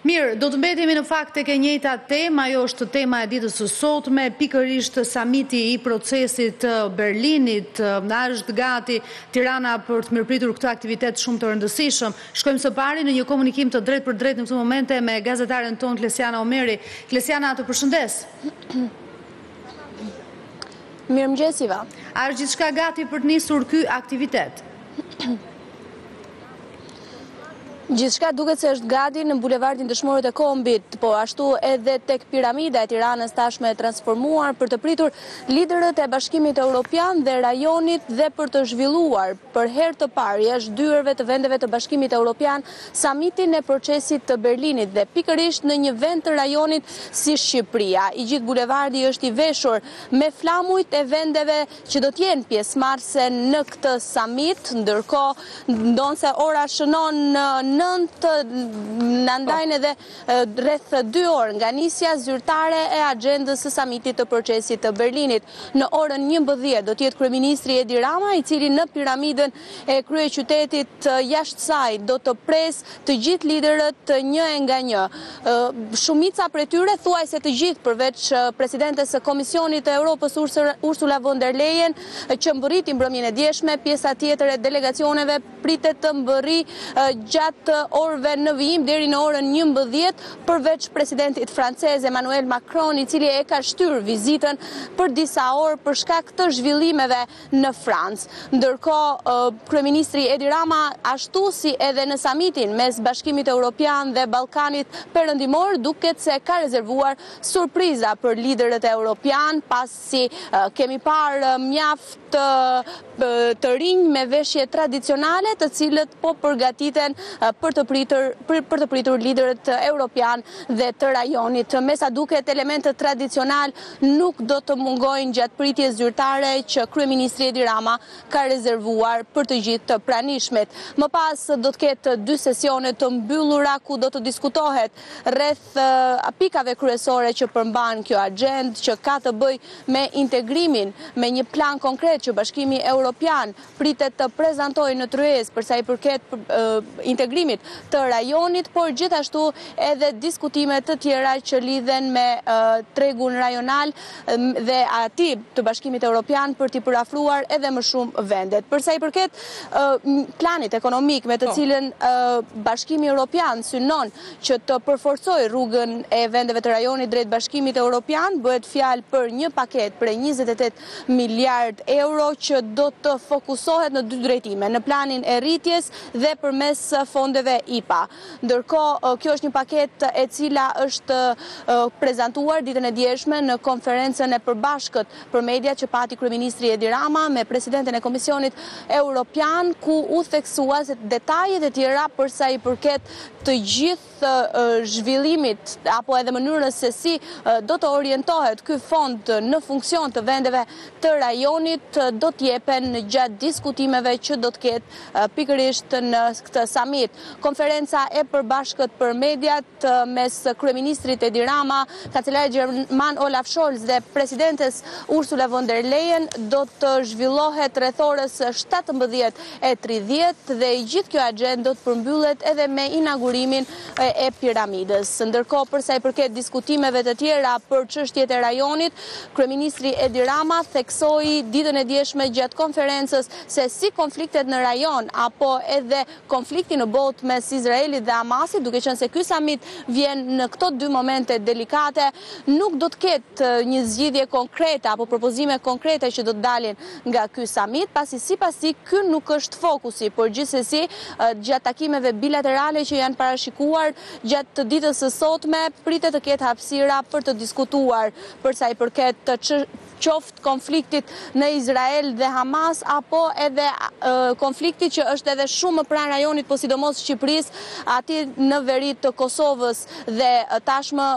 Mirë, do të mbetemi në fakt tek e njëjta temë, ajo është tema e ditës së sotme, pikërisht samiti i procesit të Berlinit, a është gati Tirana për të mirëpritur këtë aktivitet shumë të rëndësishëm? Shkojmë së pari në një komunikim të drejtpërdrejtë në këto momente me gazetaren tonë Klesiana Omeri. Klesiana, të përshëndes. Mirëmëngjes Iva. A është gjithçka gati për të nisur ky aktivitet? Gjithçka duket se është gati në bulevardin Dëshmorët e Kombit, po ashtu edhe tek Piramida e Tiranës tashmë e transformuar për të pritur liderët e Bashkimit Europian dhe rajonit dhe për të zhvilluar për herë të parë jashtë dyerve të vendeve të Bashkimit Europian samitin e Procesit të Berlinit dhe pikërisht në një vend të rajonit si Shqipëria. I gjithë bulevardi është i veshur me flamujt e vendeve që do të jenë pjesëmarrëse në këtë samit, ndërkohë ndonëse ora shënon nëntë, na ndajnë edhe rreth dy orë nga nisja zyrtare e axhendës së samitit të procesit të Berlinit. Në orën njëmbëdhjetë do të jetë kryeministri Edi Rama, i cili në piramidën e kryeqytetit jashtë saj do të presë Të gjithë liderët një e nga një, shumica prej tyre, thuajse të gjithë përveç presidentes së Komisionit të Europës Ursula von der Leyen, që mbërriti mbrëmjen e djeshme, pjesa tjetër e delegacioneve pritet të mbërrijë gjatë orëve në vijim deri në orën njëmbëdhjetë, përveç presidentit francez Emmanuel Macron, i cili e ka shtyrë vizitën për disa orë për shkak të zhvillimeve. në Francë. Ndërkohë, kryeministri Edi Rama, ashtu si edhe në samitin mes Bashkimit Europian dhe Ballkanit Perëndimor, duket se ka rezervuar surpriza për liderët europianë, pasi kemi parë mjaft të rinj me veshje tradicionale, të cilët po përgatiten për të pritur liderët europianë dhe të rajonit. Me sa duket elementet tradicionalë nuk do të mungojnë gjatë pritjes zyrtare që kryeministri Edi Rama ka rezervuar për të gjithë të pranishmit. Më pas do të ketë dy sesione të mbyllura ku do të diskutohet rreth pikave kryesore që përmban kjo axhendë që ka të bëjë me integrimin, me një plan konkret që Bashkimi Europian pritet të prezantojë në tryezë për sa i përket integrimit të rajonit, por gjithashtu edhe diskutime të tjera që lidhen me tregun rajonal dhe atij të Bashkimit Europian për t'i përafruar edhe më shumë vendet. Për sa i përket planit ekonomik me të cilën Bashkimi Europian synon që të përforcojë rrugën e vendeve të rajonit drejt Bashkimit Europian, bëhet fjalë për një paketë prej 28 miliardë euro që do të fokusohet në dy drejtime, në planin e rritjes dhe përmes fondeve IPA. Ndërkohë, kjo është një paketë e cila është prezantuar ditën e djeshme në konferencën e përbashkët për media që pati kryeministri Edi Rama me presidenten e Komisionit Europian, ku u theksua se detajet e tjera përsa i përket të gjithë zhvillimit apo edhe mënyrës se si do të orientohet ky fond në funksion të vendeve të rajonit do të jepen gjatë diskutimeve që do të ketë pikërisht në këtë samit. Konferenca e përbashkët për mediat mes kryeministrit Edi Rama, kancelarit gjerman Olaf Scholz dhe presidentes Ursula von der Leyen do të zhvillohet rreth orës shtatëmbëdhjetë e tridhjetë dhe e gjithë kjo axhendë do të përmbyllet edhe me inaugurimin e piramidës. Ndërkohë, për sa i përket diskutimeve të tjera për çështjet e rajonit, kryeministri Edi Rama theksoi ditën e djeshme gjatë konferencës se si konfliktet në rajon apo edhe konflikti në botë mes Izraelit dhe Hamasit, duke qenë se ky samit vjen në këto dy momente delikate, nuk do të ketë një zgjidhje konkrete apo propozime konkrete që do të dalin nga ky samit, pasi sipas tij ky nuk është fokusi, por gjithsesi gjatë takimeve bilaterale që janë parashikuar gjatë të ditës së sotme pritet të ketë hapësira për të diskutuar për sa i përket qoftë konfliktit në Izrael dhe Hamas apo edhe konfliktit që është edhe shumë më pranë rajonit po sidomos Shqipërisë atij në veri të Kosovës dhe tashmë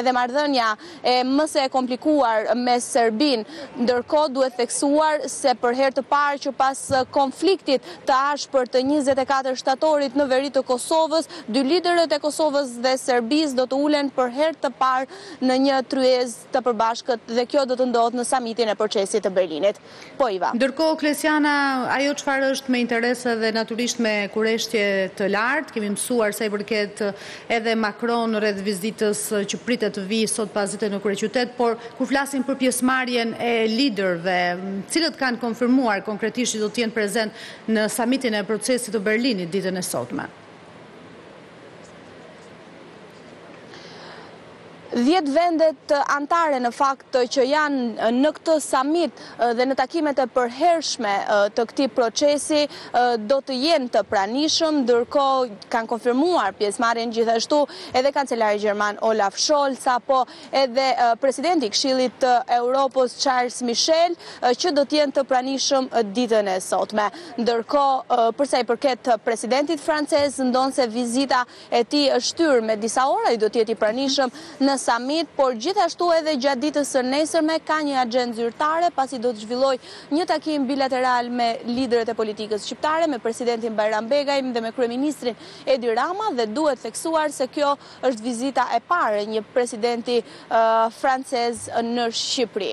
edhe marrëdhënia e më se e komplikuar me Serbinë. Ndërkohë duhet theksuar se për herë të parë që pas konfliktit të ashpër të njëzet e katër shtatorit në veri të Kosovës, dy liderët e Kosovës dhe Serbisë do të ulen për herë të parë në një tryezë të përbashkët dhe kjo do të ndodhë në samitin e procesit të Berlinit. Po Iva. Ndërkohë Klesiana ajo çfarë është me interes dhe natyrisht me kureshtje të lartë, kemi mësuar sa i përket edhe Macron rreth vizitës që pritet të vijë sot pasdite në kryeqytet, por kur flasim për pjesëmarrjen e liderëve, cilët kanë konfirmuar konkretisht që do të jenë prezent në samitin e procesit të Berlinit ditën e sotme? Dhjetë vendet anëtare në fakt që janë në këtë samit dhe në takimet e përhershme të këtij procesi do të jenë të pranishëm, ndërkohë kanë konfirmuar pjesëmarrjen gjithashtu edhe kancelari gjerman Olaf Scholz, apo edhe presidenti i Këshillit të Europës Charles Michel, që do të jenë të pranishëm ditën e sotme. Ndërkohë, përsa i përket presidentit francez, ndonëse vizita e tij është shtyrë me disa orë, ai do të jetë i pranishëm në samit, por gjithashtu edhe gjatë ditës së nesërme ka një axhendë zyrtare, pasi do të zhvillojë një takim bilateral me liderët e politikës shqiptare, me presidentin Bajram Begaj dhe me kryeministrin Edi Rama dhe duhet theksuar se kjo Është vizita e parë e një presidenti francez në Shqipëri.